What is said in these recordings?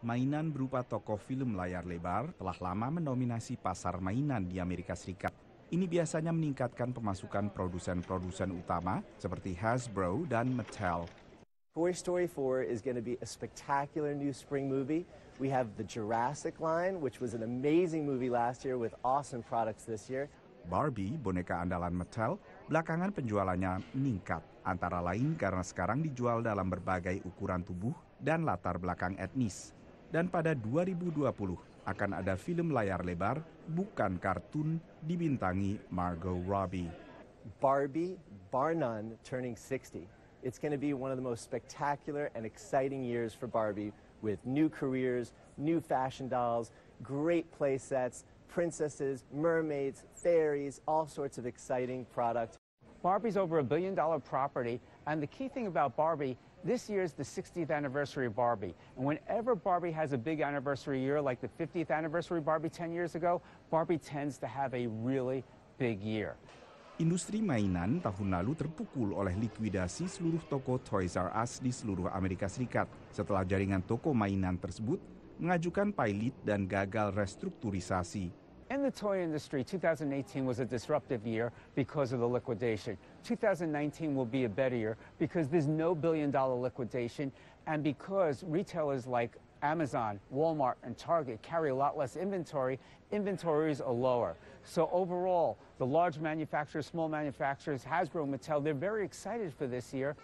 mainan berupa toko film layar lebar telah lama mendominasi pasar mainan di Amerika Serikat. Ini biasanya meningkatkan pemasukan produsen-produsen utama seperti Hasbro dan Mattel. Toy Story 4 is going to be a spectacular new spring movie. We have the Jurassic line, which was an amazing movie last year with awesome products this year. Barbie, boneka andalan Mattel, belakangan penjualannya meningkat, antara lain karena sekarang dijual dalam berbagai ukuran tubuh dan latar belakang etnis. Dan pada 2020 akan ada film layar lebar, bukan kartun, dibintangi Margot Robbie. Barbie, bar none, turning 60. It's going to be one of the most spectacular and exciting years for Barbie with new careers, new fashion dolls, great play sets, princesses, mermaids, fairies, all sorts of exciting product. Barbie's over a billion dollar property, and the key thing about Barbie, this year is the 60th anniversary of Barbie. And whenever Barbie has a big anniversary year, like the 50th anniversary Barbie 10 years ago, Barbie tends to have a really big year. Industri mainan tahun lalu terpukul oleh likuidasi seluruh toko Toys R Us di seluruh Amerika Serikat setelah jaringan toko mainan tersebut mengajukan pilot dan gagal restrukturisasi. In the toy industry, 2018 was a disruptive year because of the liquidation. 2019 will be a better year because there's no billion dollar liquidation and because retailers like Amazon, Walmart, and Target carry a lot less inventory, inventories are lower. So overall, the large manufacturers, small manufacturers, Hasbro, Mattel, they're very excited for this year.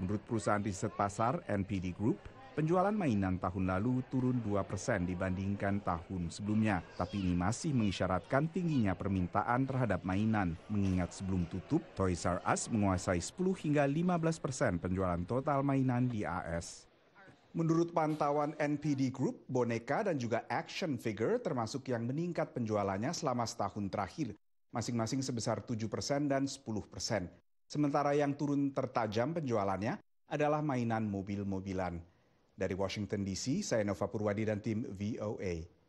Menurut perusahaan riset pasar NPD Group, Penjualan mainan tahun lalu turun 2 persen dibandingkan tahun sebelumnya, tapi ini masih mengisyaratkan tingginya permintaan terhadap mainan. Mengingat sebelum tutup, Toys R Us menguasai 10 hingga 15 persen penjualan total mainan di AS. Menurut pantauan NPD Group, boneka dan juga action figure termasuk yang meningkat penjualannya selama setahun terakhir, masing-masing sebesar 7 persen dan 10 persen. Sementara yang turun tertajam penjualannya adalah mainan mobil-mobilan. Dari Washington DC, saya Nova Purwadi dan tim VOA.